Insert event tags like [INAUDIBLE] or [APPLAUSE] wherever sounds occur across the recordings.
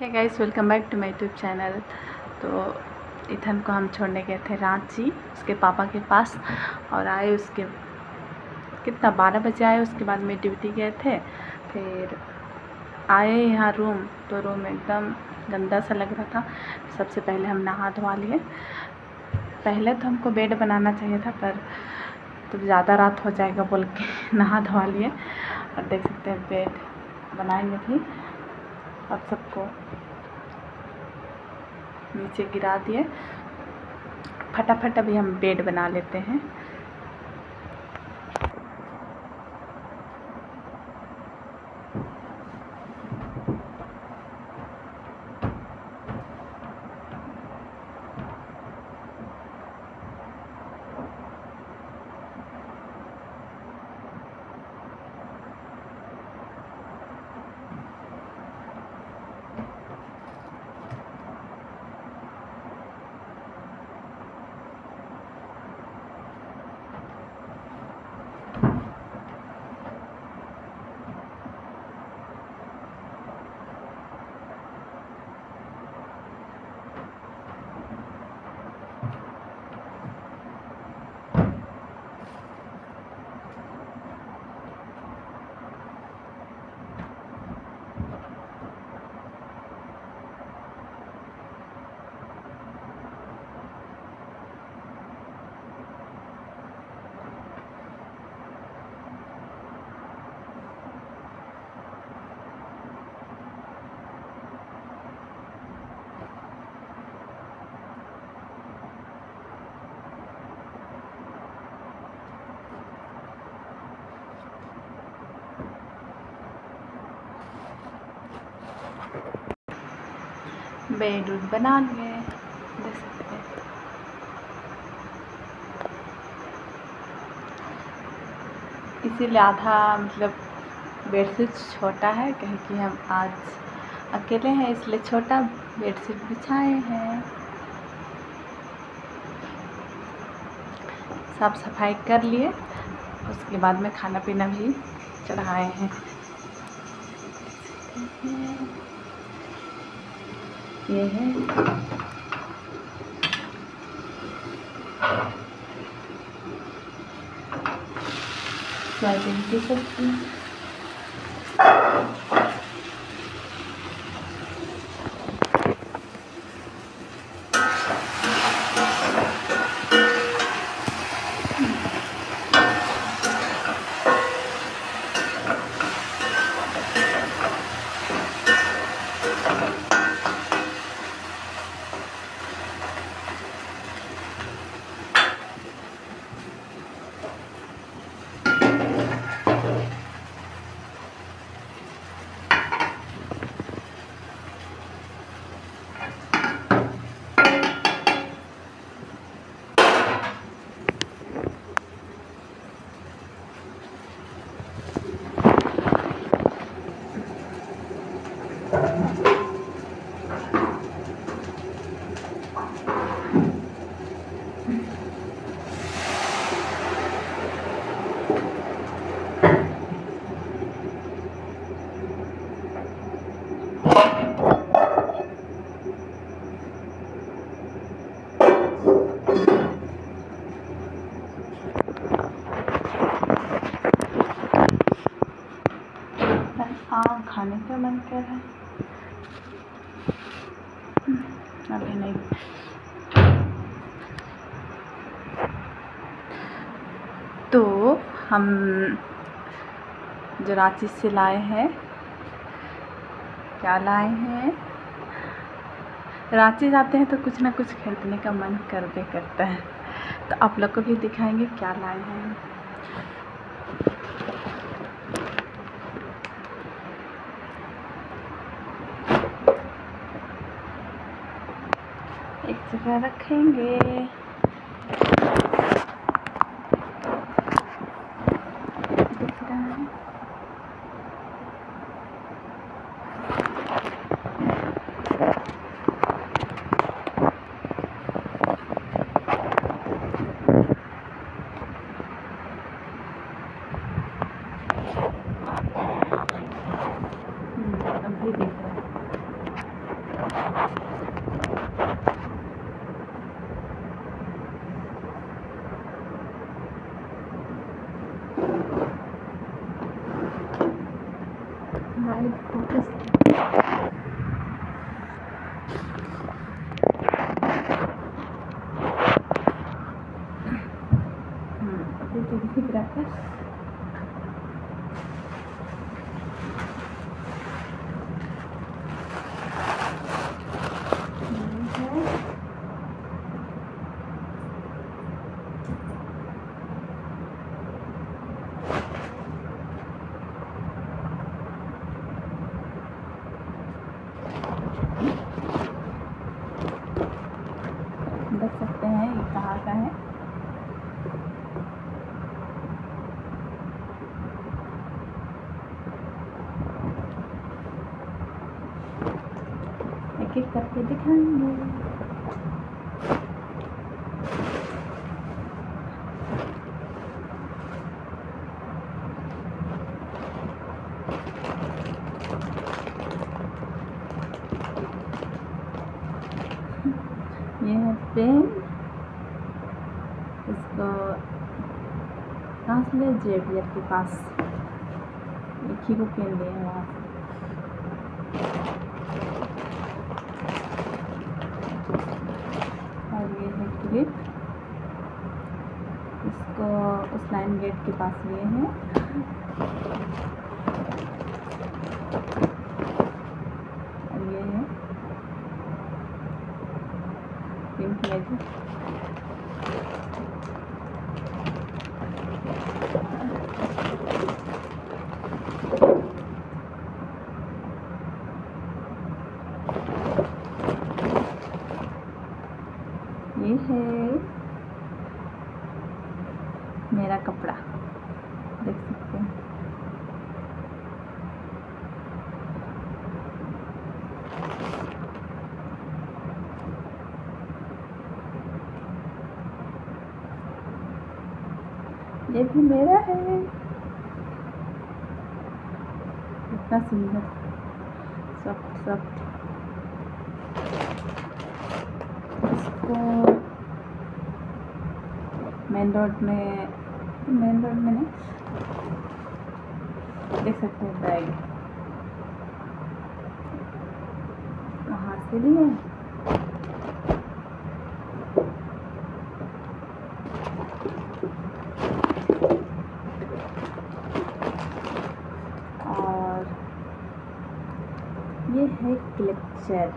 Hi guys welcome back to my YouTube channel तो इथन को हम छोड़ने गए थे रांची उसके पापा के पास, और आए उसके, कितना बारह बजे आए, उसके बाद में ड्यूटी गए थे। फिर आए यहाँ रूम तो रूम एकदम गंदा सा लग रहा था। सबसे पहले हम नहा धोवा लिए। पहले तो हमको बेड बनाना चाहिए था, पर तो ज़्यादा रात हो जाएगा बोल के [LAUGHS] नहा धोवा लिए। और देख सकते हैं बेड बनाएँगे भी। अब सबको नीचे गिरा दिए। फटाफट अभी हम बेड बना लेते हैं। बेड उड बना लिए देख सकते हैं। इसीलिए आधा मतलब बेडशीट छोटा है, कहीं कि हम आज अकेले हैं, इसलिए छोटा बेडशीट बिछाए हैं। साफ़ सफ़ाई कर लिए, उसके बाद में खाना पीना भी चढ़ाए हैं। ये है। सब्ज़ी आम खाने का मन कर रहा है अभी नहीं तो हम जो रांची से लाए हैं, क्या लाए हैं? रांची जाते हैं तो कुछ ना कुछ खरीदने का मन कर भी करता है। तो आप लोग को भी दिखाएँगे क्या लाए हैं। एक जगह रखेंगे दिख रहा है हम्म, अभी दिख रहा है है देख सकते हैं ये कहाँ का है एक एक करके दिखाएँगे। ये है पेन। इसको कहाँ से ले, जेवियर के पास। एक ही को पेन दिए हैं। वहाँ से और ये है क्लिप इसको उस लाइन गेट के पास लिए हैं। ये है। पिंक मैजिक ये है मेरा कपड़ा देख सकते हैं ये भी मेरा है। इतना सुंदर। Soft soft. इसको मेन रोड में मेन रोड में नहीं, देख सकते हैं बैग वहाँ से लिए said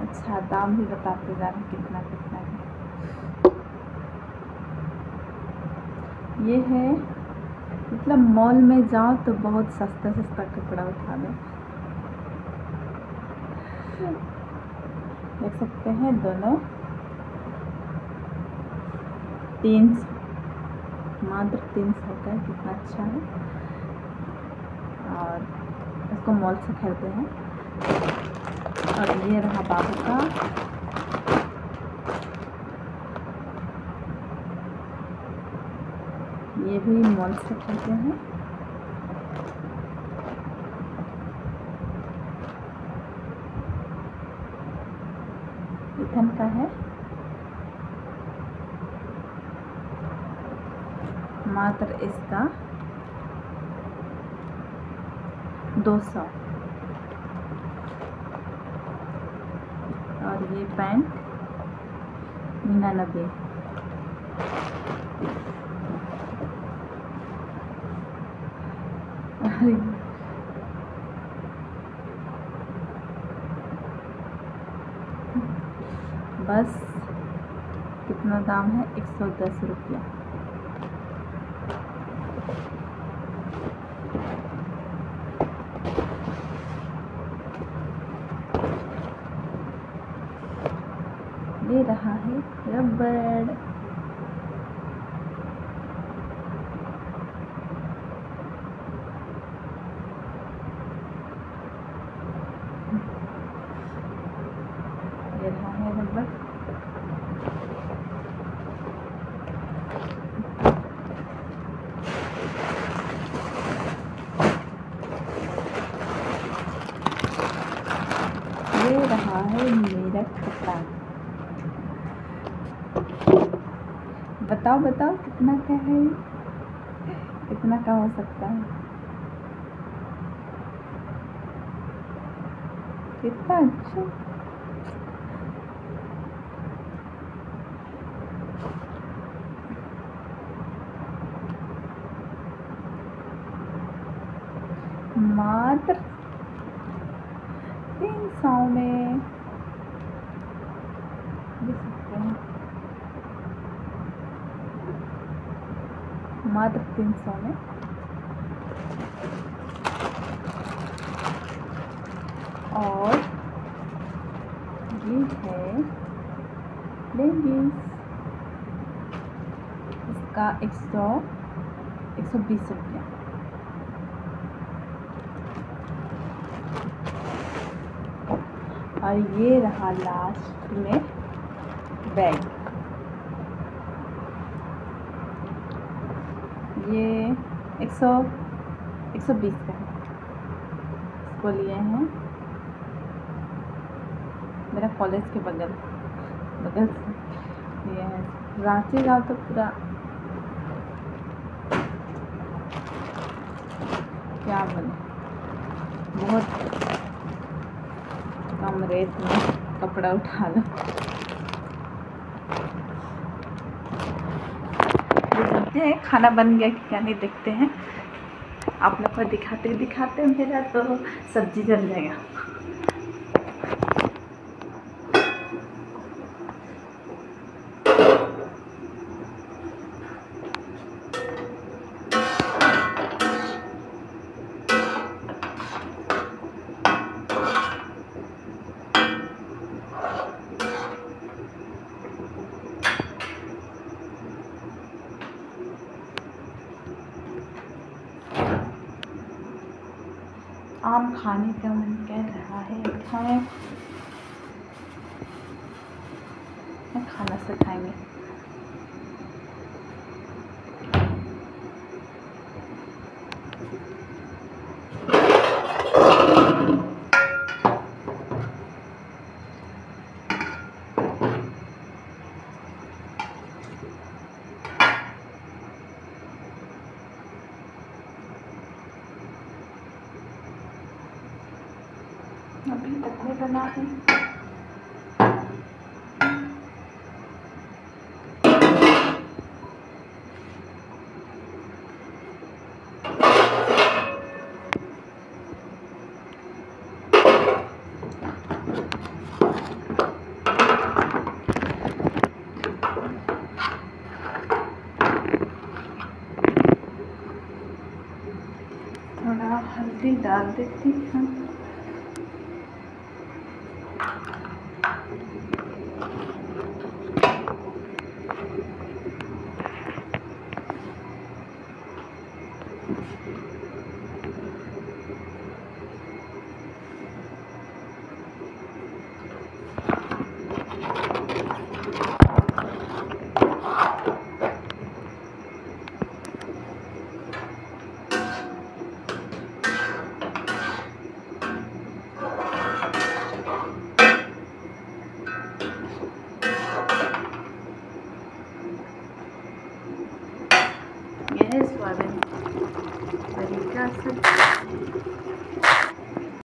अच्छा दाम भी बताते जा रहे कितना कितना है। ये है मतलब मॉल में जाओ तो बहुत सस्ता सस्ता कपड़ा उठा लो। देख सकते हैं दोनों। तीन सौ, मात्र तीन सौ का कितना अच्छा है। और इसको मॉल से खरीदते हैं। और ये रहा बाबू का ये भी मॉल से खरीदते हैं इथन का है मात्र इसका दो सौ और ये पैंट निन्यानबे। बस कितना दाम है? एक सौ दस रुपया। दे रहा है रबड़ रहा है रबड़ रहा है मेरा कपड़ा बताओ बताओ, कितना क्या है? कितना का हो सकता है? कितना अच्छा। मात्र तीन सौ में देख सकते हैं मात्र तीन सौ में। और ये है लेगीज इसका एक सौ एक सौ बीस रुपया। और ये रहा लास्ट में बैग ये एक सौ एक सौ बीस का इसको लिए हैं। मेरा कॉलेज के बगल बगल से लिए हैं। रांची जाओ तो पूरा क्या बोले? बहुत कम रेट में कपड़ा उठा लो। देखते हैं, खाना बन गया कि क्या नहीं देखते हैं। आप लोग को दिखाते दिखाते मेरा तो सब्ज़ी जल जाएगा। आम खाने का मन कर रहा है खाएँ। खाना से अभी तक नहीं बना है थोड़ा हल्दी डाल देती हूँ।